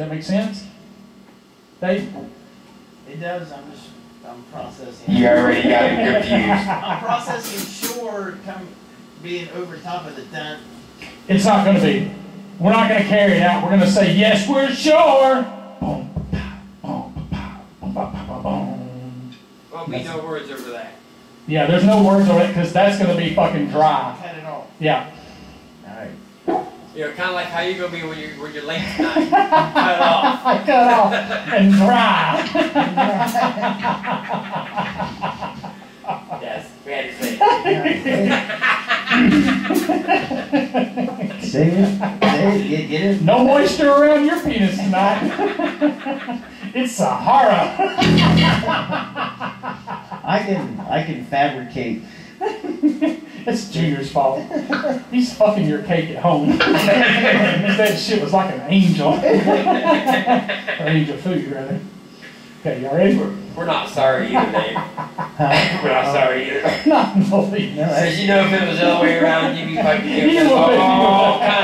that make sense? Dave? It does, I'm just, I'm processing. You already got it confused. I'm processing sure come, being over top of the dent. It's not gonna be. We're not gonna carry it out. We're gonna say, yes, we're sure. Boom, pow, boom, pow, boom, pow, pow, pow, boom. Well, be no words over that. Yeah, there's no words on it, because that's gonna be fucking dry. Cut it off. Yeah. Alright. You know, kinda like how you gonna be when you're, when you're late tonight. Cut off. Cut off and dry. Yes, we had to say it. Say it, say it, get, get it. No moisture around your penis tonight. It's Sahara. I can, I can fabricate. It's Junior's fault. He's fucking your cake at home. that shit was like an angel. or angel food, rather. Okay, y'all ready? We're, we're not sorry either, Dave. We're not sorry either. Not no, please. No, you know if it was the other way around, you'd be fucking giving all kind of shit.